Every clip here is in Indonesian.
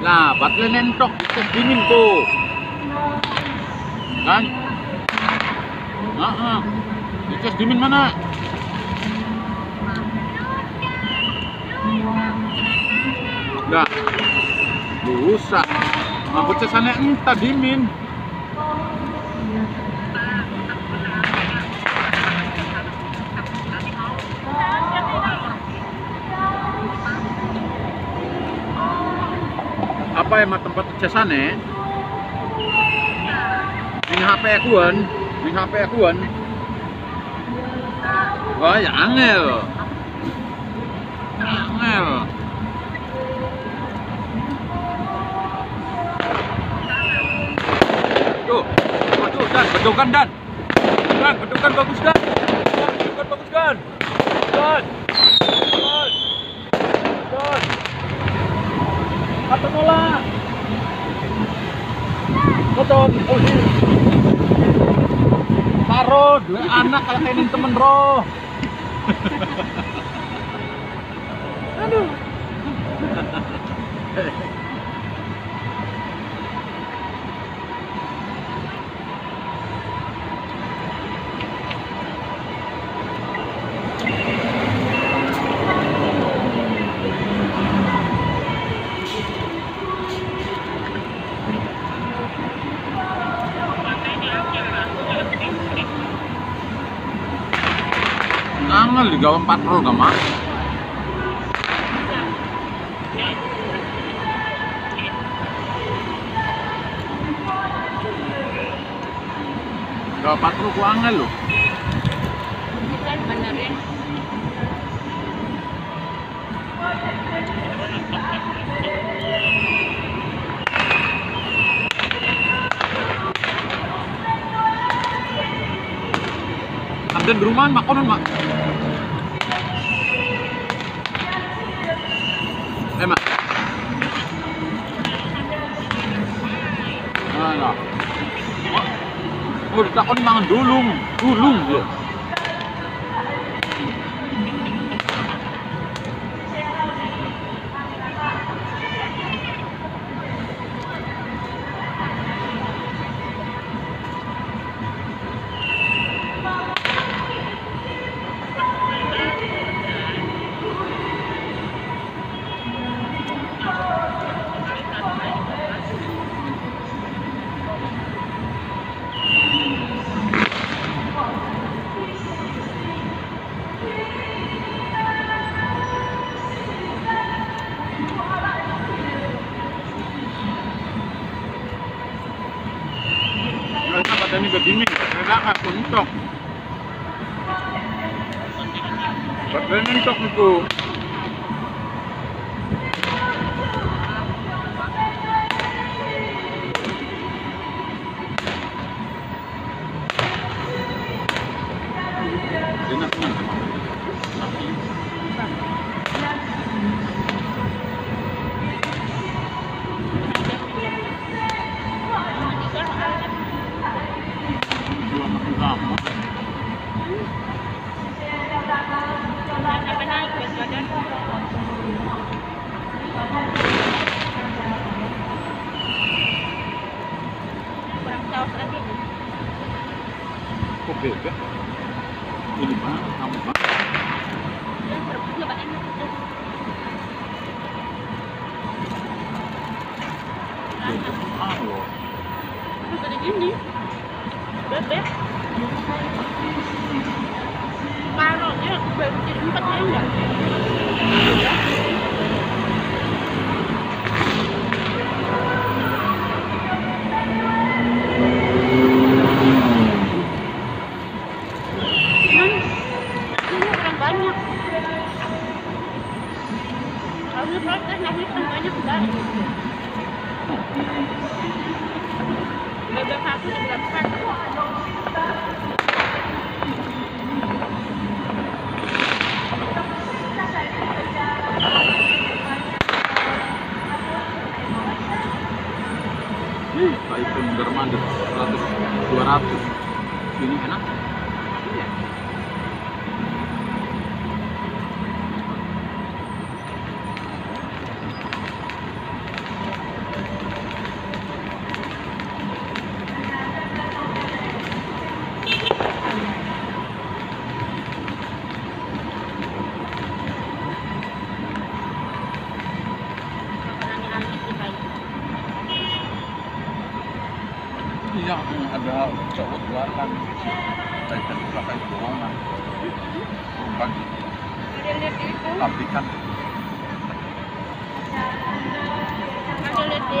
Lah, baterai nentok itu dingin tuh. Kan? Nah, ah. Dicas dingin mana? Lah. Rusak. Aku cesannya entah dimin. Apa emang tempat cesannya? Ini HP akuan, ini HP akuan. Wah, ya angel. Angel. Tuh, waduh, Dan, bedokan Dan. Dan, bedokan bagus Dan. Bedokan bagus. Dan. Dan. Dan. Nolak. Betul. Taro, dua anak kalau kainin temen roh. Aduh. Angel di gawang patrol gak mah? Gawang patrol ku angel loh. Bukan di rumah mak konon mak. Mak. Ah ya. Oh ditakon mangan dulung, dulung dia. Ini begini, mereka akan untuk. Baterai untuk itu. Kok beda? Ini dia protes nasi kurang banyak enggak? Bebek satu di berapa? Ih, kayak itu Derman 100, 200. Ini enak. Iya, ada cowok jualan. Saya tadi pakai bohongan. Pagi Ada lihat itu. pabrikan. Ada lihat di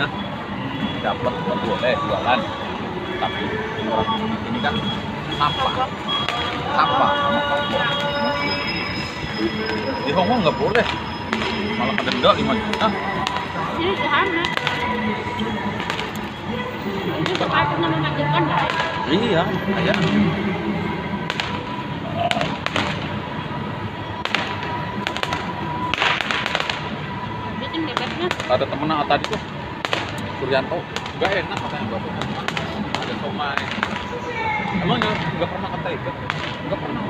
polisinya dapat boleh jualan. Tapi orang ini kan sampah. Sampah sama kompor. Di Hongkong nggak boleh. Malah ada denda 5 juta? Ini sederhana. Itu sepatutnya mengajarkan baik. iya ada. Temen tadi tuh Suryanto nggak enak katanya bapak ada somai emang nggak pernah ke Taiwan nggak pernah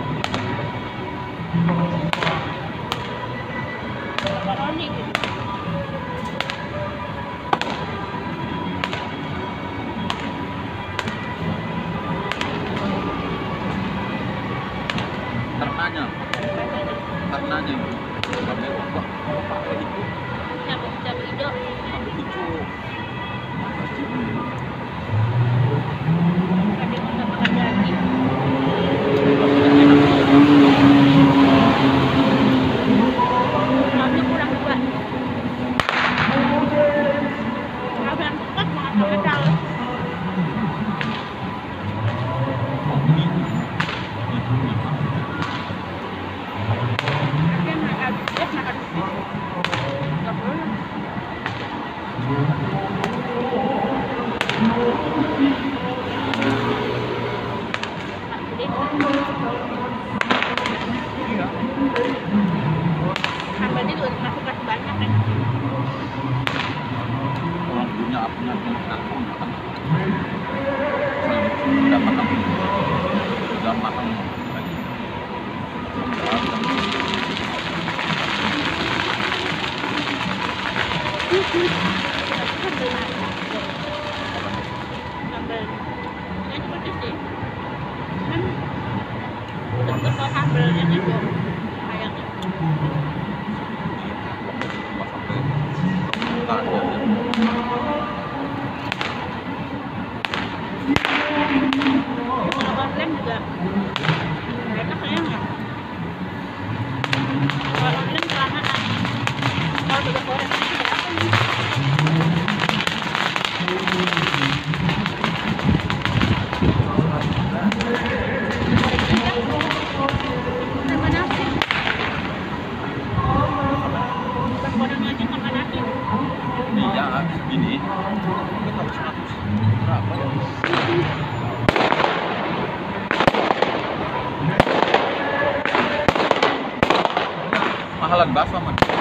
mahalak ba? Sa man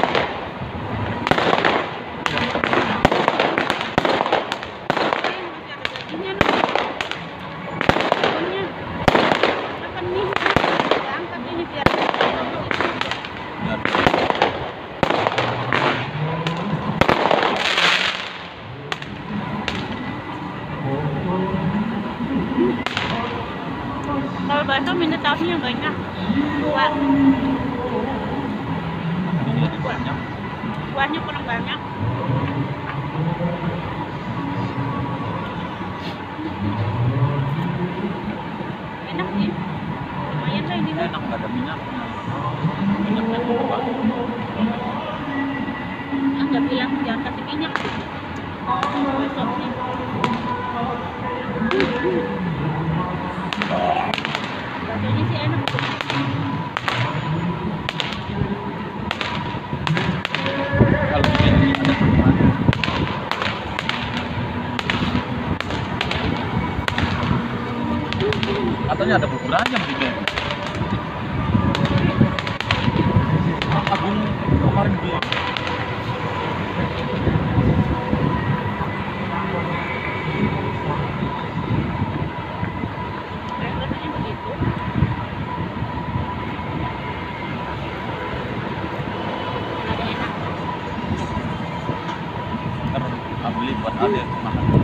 Anda bilang jangan kasih minyak. Besoknya. Buat ade makan.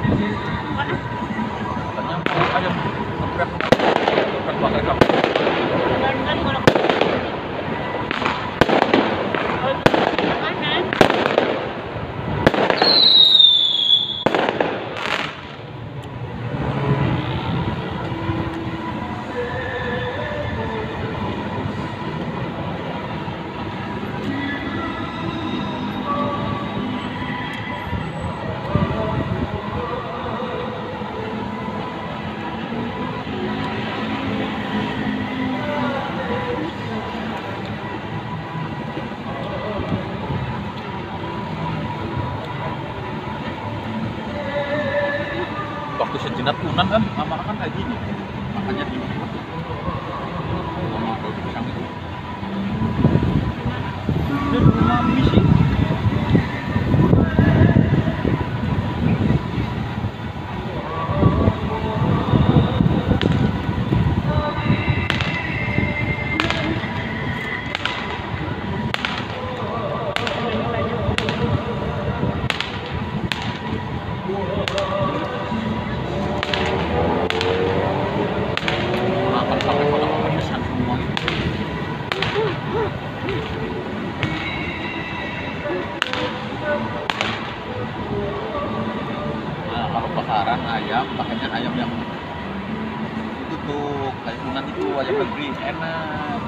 Sejenak tunan kan mama kan kayak gini. Makanya di rumah kalau itu. Ayam, pakainya ayam yang itu tuh kayak itu ayam negeri enak.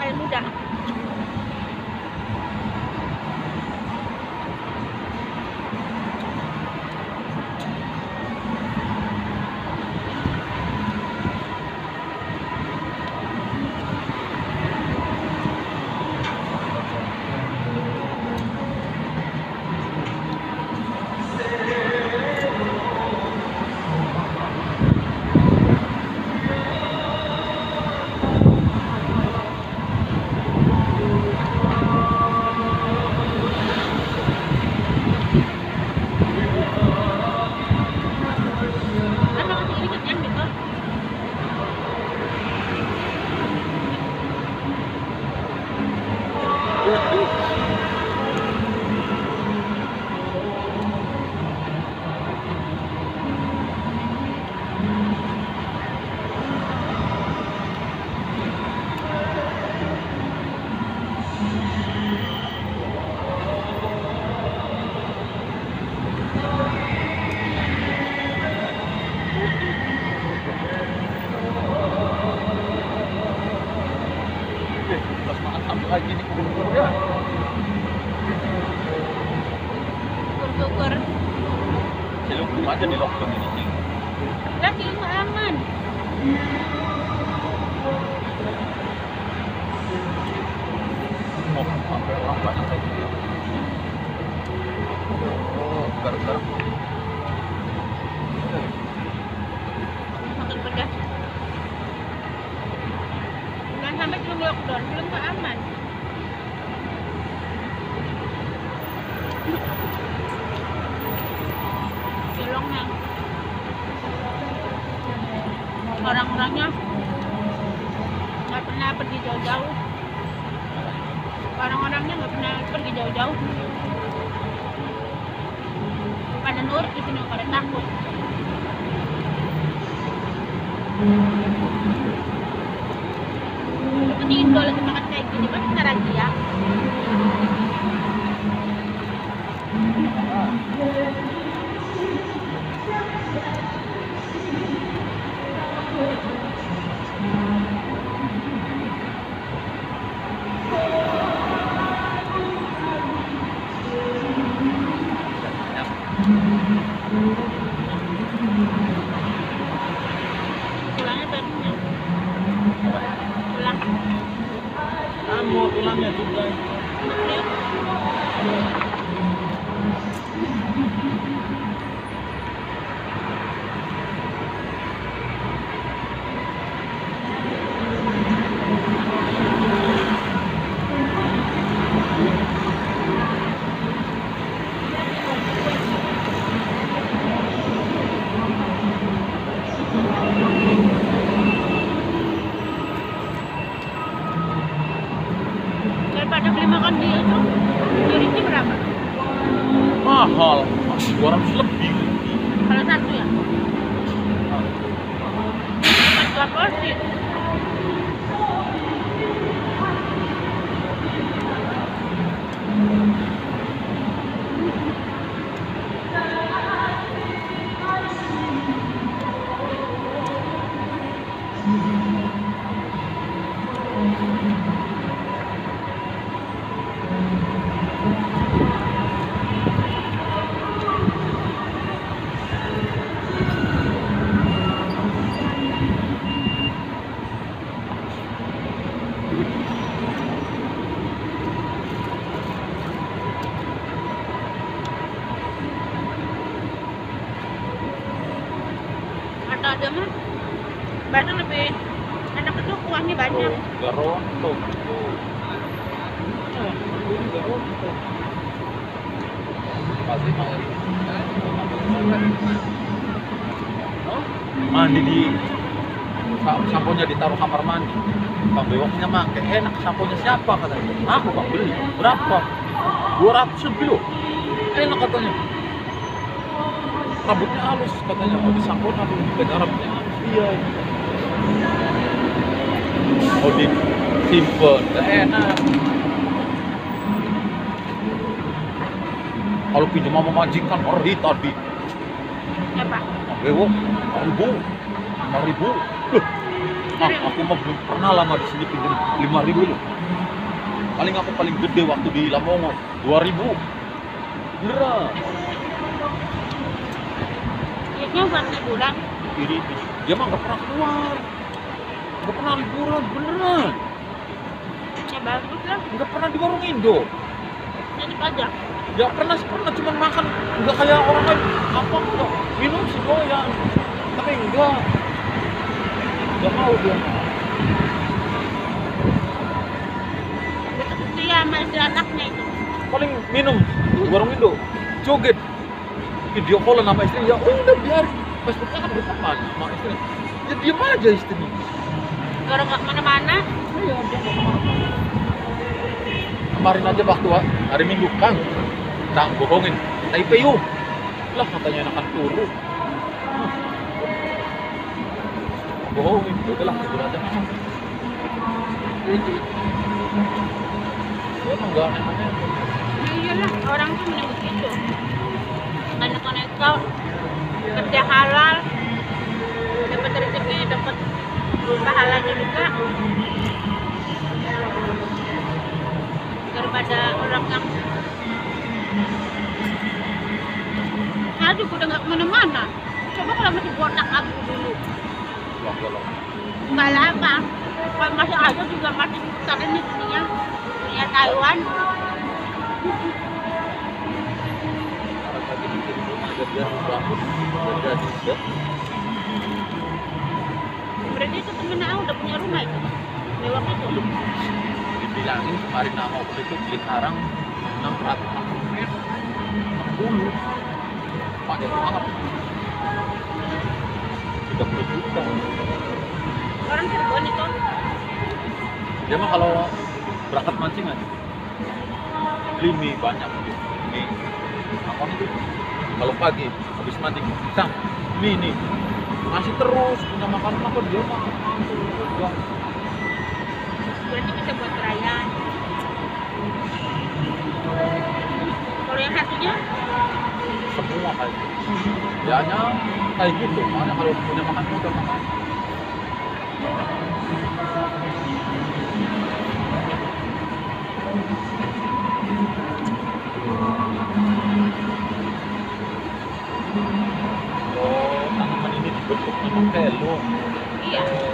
kayak muda. Kan makan segini kenyang gitu. Eh, pas makan sambil kayak gini kubur ya. Cilung aja di lockdown ini. Lah aman. Oh, sampai gitu. Oh. apa aman jelongnya orang-orangnya nggak pernah pergi jauh-jauh. Orang-orangnya nggak pernah pergi jauh-jauh. Pada nurut di sini pada takut Thank you. Tapi di Indo lagi makan kayak gini kan kita razia. Tulangnya Kamu tulangnya juga. Kriuk. Daripada beli makan di itu, jurinya berapa? Mahal. 200 lebih. Kalau satu ya? Dapat dua porsi. Ada aja mah. Badan lebih enak itu kuahnya banyak. Garonto. Garonto. Pasti mandi di sa- samponya ditaruh kamar mandi. Bang bewoknya make enak. Samponya siapa katanya? Aku bang beli. Berapa? 200 lebih loh enak katanya. Rambutnya halus katanya. Mau disampo halus beda rambutnya. Halus iya. Mau di gak enak kalau pinjam sama majikan ngeri tadi. Siapa? bewok lima ribu lima ribu loh. Ah, aku mah belum pernah lama di sini pinjam lima ribu loh. Paling aku paling gede waktu di Lamongan dua ribu. Beneran Kayaknya buat liburan. iri dia mah nggak pernah keluar. Nggak pernah liburan beneran. Ya bagus lah. nggak pernah di warung Indo Jadi pajak. ya pernah pernah cuma makan. Nggak kayak orang lain. Apa? Enggak minum sih doyan tapi enggak nggak mau dia. Dia istri anaknya itu. paling minum di warung Indo. Joget. Video call sama istri. Ya udah biar. Facebooknya kan berteman sama istri. Ya diem aja istri Kalau nggak ke mana-mana, iya dia nggak ke mana-mana kemarin aja waktu hari minggu. Kang tak bohongin. Taipei yuk lah katanya enakan turu. Bohongin ya udahlah tidur aja. Dia emang nggak aneh-aneh iyalah orang tuh mending begitu. Anak-anak kerja halal, dapat rezeki, dapat pahalanya juga. Daripada orang yang Aduh, udah nggak ke mana-mana. Coba kalau masih botak aku dulu. Nggak lama. Kalau masih ada juga masih sekitar ini dunia. Dunia Taiwan. Berarti itu temen aku udah punya rumah itu. Lewat itu dibilangin kemarin nama aku itu beli karang 600 meter 60 pakai banget 30 juta. Orang Cirebon itu? Dia mah kalau berangkat mancing aja. Beli mie banyak mie. Apa itu? Kalau pagi habis mandi kita mie nih. Masih terus punya makan apa dia makan Berarti bisa buat perayaan. Kalau yang satunya, semua gitu ya hanya kayak gitu mana kalau punya makan udah makan Oh, tanaman ini dibentuknya pakai lo. iya.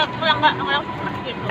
Enggak, enggak, enggak, enggak, gitu.